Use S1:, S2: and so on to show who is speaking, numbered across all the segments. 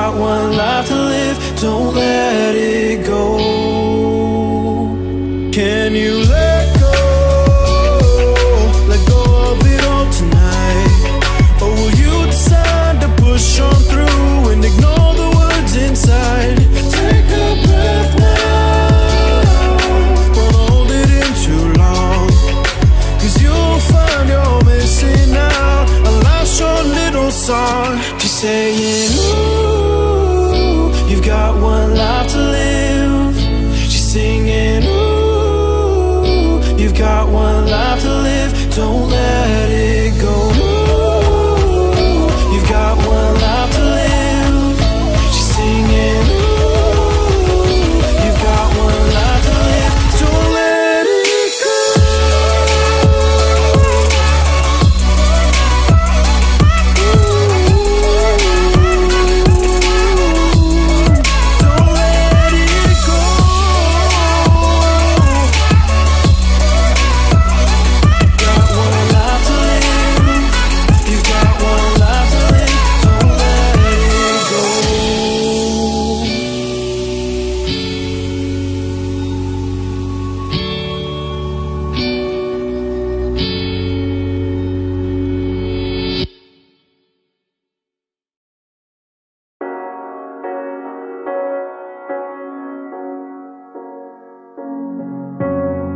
S1: Got one life to live, don't let it go. Can you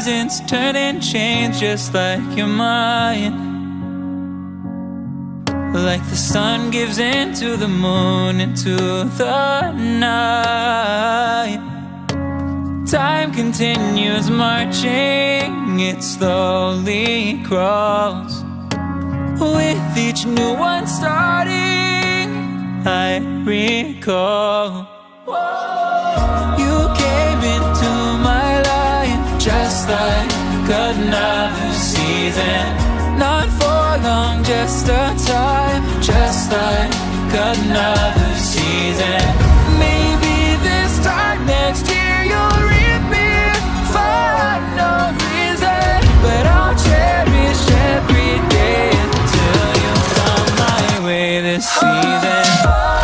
S2: Seasons turn and change just like your mind. Like the sun gives into the moon, into the night. Time continues marching, it slowly crawls. With each new one starting, I recall. You season. Not for long, just a time, just like another season. Maybe this time next year you'll for no reason. But I'll cherish every day until you come my way this season.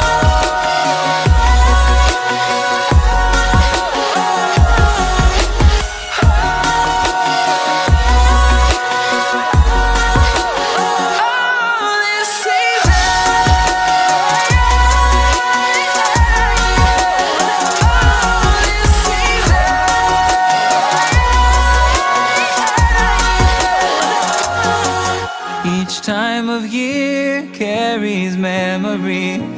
S2: Time of year carries memories